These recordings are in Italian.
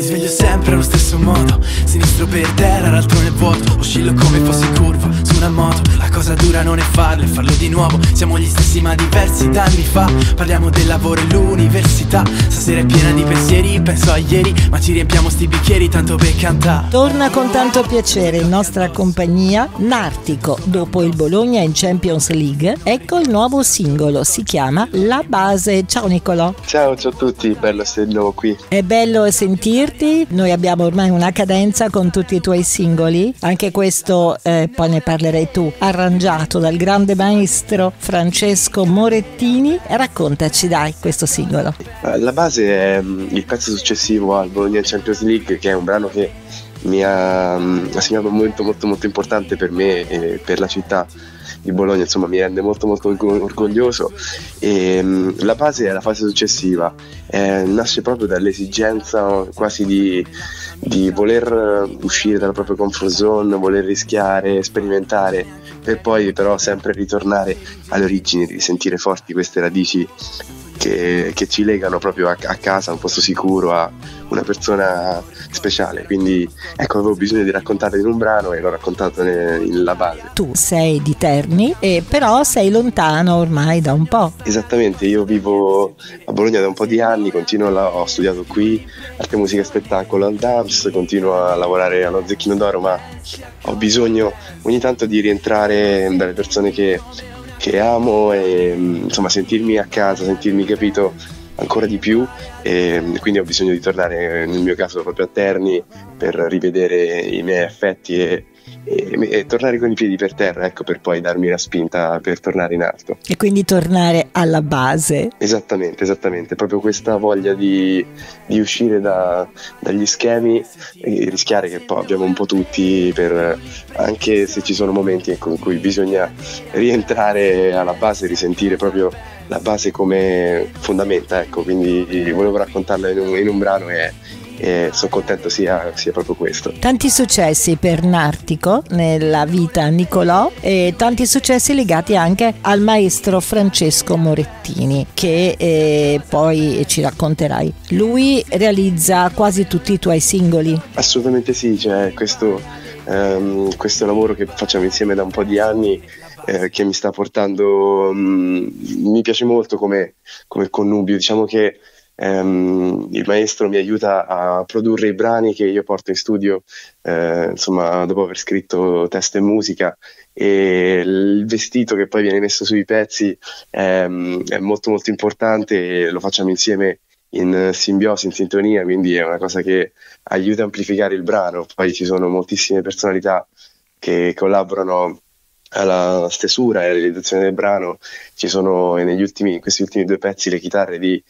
Sveglio sempre allo stesso modo. Sinistro per terra, l'altro nel vuoto. Oscillo come fossi curva su una moto. La cosa dura non è farlo e farlo di nuovo. Siamo gli stessi ma diversi da anni fa. Parliamo del lavoro e l'università. Stasera è piena di pensieri, penso a ieri. Ma ci riempiamo sti bicchieri tanto per cantare. Torna con tanto piacere in nostra compagnia Nartico. Dopo il Bologna in Champions League Ecco il nuovo singolo, si chiama La Base. Ciao Nicolò. Ciao, ciao a tutti, bello essere nuovo qui. È bello sentirti, noi abbiamo ormai una cadenza con tutti i tuoi singoli, anche questo eh, poi ne parlerai tu, arrangiato dal grande maestro Francesco Morettini. Raccontaci dai questo singolo. Eh, la base è mm, il pezzo successivo al Bologna Champions League, che è un brano che mi ha, mm, ha segnato un momento molto molto importante per me e per la città di Bologna insomma mi rende molto molto orgoglioso. E um, la base è la fase successiva eh, nasce proprio dall'esigenza quasi di, di voler uscire dalla propria comfort zone voler rischiare, sperimentare per poi però sempre ritornare alle origini, risentire forti queste radici che, che ci legano proprio a, a, casa, a un posto sicuro, a una persona speciale. Quindi ecco, avevo bisogno di raccontarlo in un brano e l'ho raccontato nella base. Tu sei di Terni, e però sei lontano ormai da un po'. Esattamente, io vivo a Bologna da un po' di anni, continuo la, ho studiato qui arte, musica e spettacolo al DAMS, continuo a lavorare allo Zecchino d'Oro, ma ho bisogno ogni tanto di rientrare dalle persone che che amo e insomma sentirmi a casa, sentirmi capito ancora di più. E quindi ho bisogno di tornare nel mio caso proprio a Terni per rivedere i miei affetti e, e, e, tornare con i piedi per terra, ecco, per poi darmi la spinta per tornare in alto. E quindi tornare alla base. Esattamente, esattamente, proprio questa voglia di, di uscire da, dagli schemi e rischiare che poi abbiamo un po' tutti, per, anche se ci sono momenti ecco, in cui bisogna rientrare alla base, risentire proprio la base come fondamenta, ecco, quindi volevo raccontarla in un, in un brano e e sono contento sia, sia, proprio questo. Tanti successi per Nartico nella vita Nicolò e tanti successi legati anche al maestro Francesco Morettini che eh, poi ci racconterai. Lui realizza quasi tutti i tuoi singoli. Assolutamente sì, cioè questo, um, questo lavoro che facciamo insieme da un po' di anni eh, che mi sta portando, um, mi piace molto come, come connubio, diciamo che ehm, il maestro mi aiuta a produrre i brani che io porto in studio, eh, insomma, dopo aver scritto testo e musica e il vestito che poi viene messo sui pezzi ehm, è molto molto importante e lo facciamo insieme in simbiosi, in sintonia, quindi è una cosa che aiuta a amplificare il brano. Poi ci sono moltissime personalità che collaborano alla stesura e alla realizzazione del brano. Ci sono negli ultimi, in questi ultimi due pezzi le chitarre di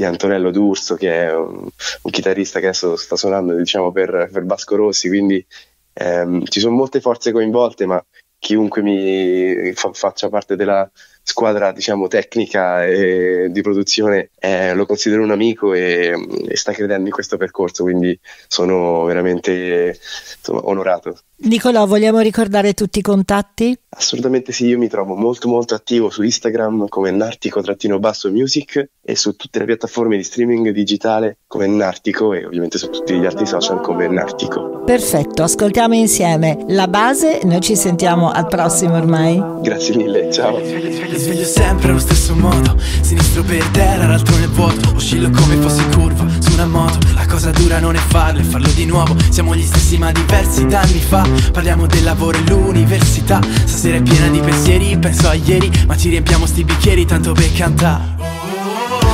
di Antonello D'Urso che è un, un, chitarrista che adesso sta suonando diciamo, per, per Vasco Rossi, quindi ehm, ci sono molte forze coinvolte, ma chiunque mi fa, faccia parte della squadra diciamo, tecnica e di produzione eh, lo considero un amico e, e, sta credendo in questo percorso, quindi sono veramente insomma, onorato. Nicolò, vogliamo ricordare tutti i contatti? Assolutamente sì, io mi trovo molto molto attivo su Instagram come Nartico-Music e su tutte le piattaforme di streaming digitale come Nartico e ovviamente su tutti gli altri social come Nartico. Perfetto, ascoltiamo insieme la base, noi ci sentiamo al prossimo ormai. Grazie mille, ciao. Sveglio sempre allo stesso modo, sinistro per terra, l'altro nel vuoto, oscillo come fossi curva su una moto, la cosa dura non è farlo e farlo di nuovo, siamo gli stessi ma diversi da anni fa Parliamo del lavoro e l'università. Stasera è piena di pensieri, penso a ieri Ma ci riempiamo sti bicchieri tanto per cantare.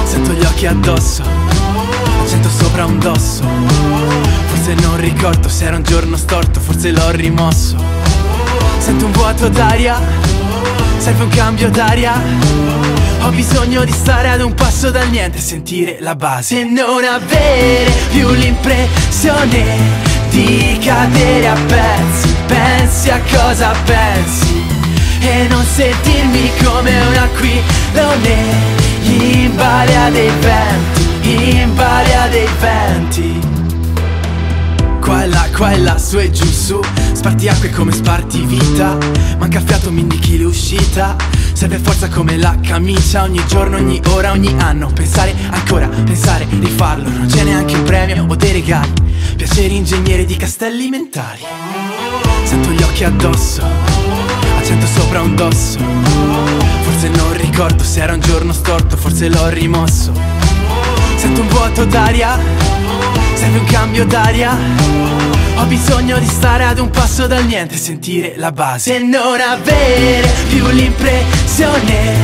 Sento gli occhi addosso Sento sopra un dosso. Forse non ricordo se era un giorno storto Forse l'ho rimosso. Sento un vuoto d'aria Serve un cambio d'aria. Ho bisogno di stare ad un passo dal niente Sentire la base E non avere più l'impressione di cadere a pezzi Pensi a cosa pensi E non sentirmi come un aquilone In balia dei venti In balia dei venti. Qua e là, qua e là, su e giù, su. Spartiacque come sparti vita. Manca fiato, mi l'uscita Serve forza come la camicia Ogni giorno, ogni ora, ogni anno. Pensare ancora, pensare di farlo. Non c'è neanche un premio o dei regali. Piaceri ingegneri di castelli mentali. Sento gli occhi addosso Accento sopra un dosso. Forse non ricordo se era un giorno storto Forse l'ho rimosso. Sento un vuoto d'aria Serve un cambio d'aria ho bisogno di stare ad un passo dal niente, sentire la base. E non avere più l'impressione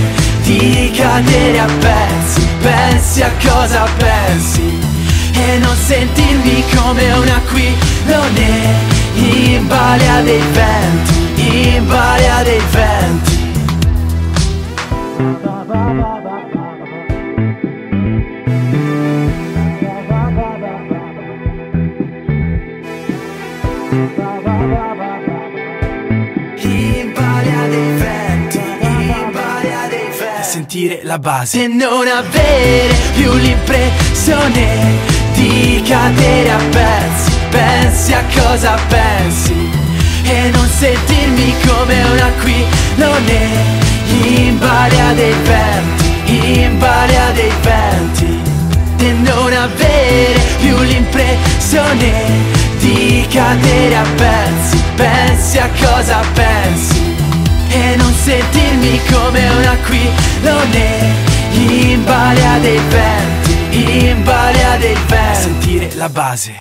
di cadere a pezzi Pensi a cosa pensi. E non sentirmi come un aquilone In balia dei venti, in balia dei venti Sentire la base. E non avere più l'impressione di cadere a pezzi Pensi a cosa pensi. E non sentirmi come un aquilone In balia dei venti, in balia dei venti. E non avere più l'impressione di cadere a pezzi Pensi a cosa pensi E non sentirmi come un aquilone In balia dei venti In balia dei venti. Sentire la base